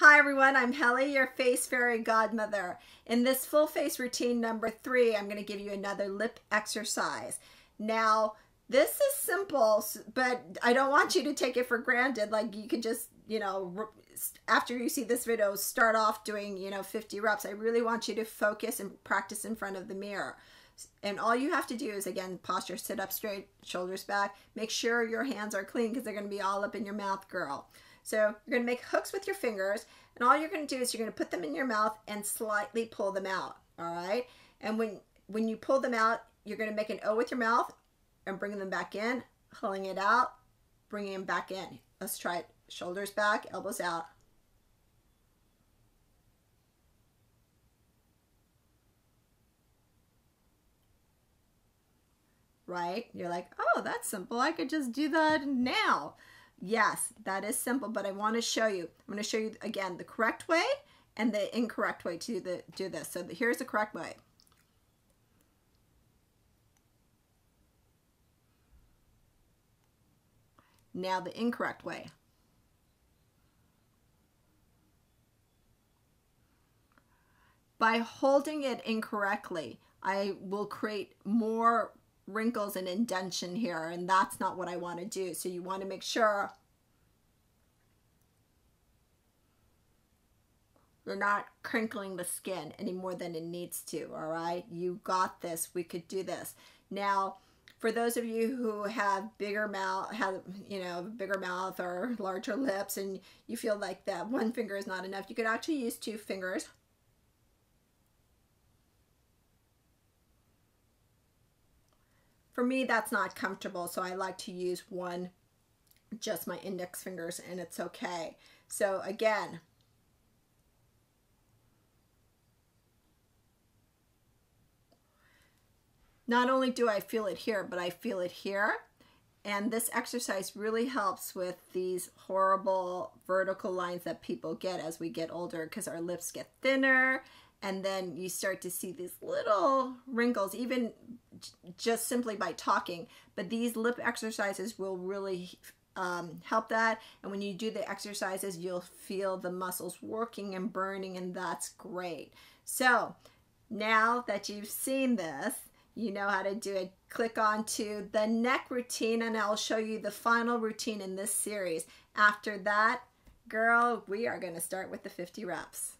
Hi everyone, I'm Helly, your face fairy godmother. In this full face routine number three, I'm going to give you another lip exercise. Now, this is simple, but I don't want you to take it for granted. Like you can just, you know, after you see this video, start off doing, you know, 50 reps. I really want you to focus and practice in front of the mirror. And all you have to do is, again, posture, sit up straight, shoulders back. Make sure your hands are clean because they're going to be all up in your mouth, girl. So you're going to make hooks with your fingers and all you're going to do is you're going to put them in your mouth and slightly pull them out. All right. And when, when you pull them out, you're going to make an O with your mouth and bring them back in, pulling it out, bringing them back in. Let's try it. Shoulders back, elbows out. Right? You're like, oh, that's simple. I could just do that now. Yes, that is simple, but I want to show you. I'm going to show you again the correct way and the incorrect way to do, the, do this. So here's the correct way. Now the incorrect way. By holding it incorrectly, I will create more wrinkles and indention here and that's not what I want to do. So you want to make sure you're not crinkling the skin any more than it needs to, all right? You got this. We could do this. Now, for those of you who have bigger mouth, have, you know, bigger mouth or larger lips and you feel like that one finger is not enough, you could actually use two fingers For me, that's not comfortable, so I like to use one, just my index fingers, and it's okay. So again, not only do I feel it here, but I feel it here. And this exercise really helps with these horrible vertical lines that people get as we get older because our lips get thinner and then you start to see these little wrinkles even just simply by talking but these lip exercises will really um, help that. And when you do the exercises you'll feel the muscles working and burning and that's great. So now that you've seen this you know how to do it. Click on to the neck routine and I'll show you the final routine in this series. After that girl we are going to start with the 50 reps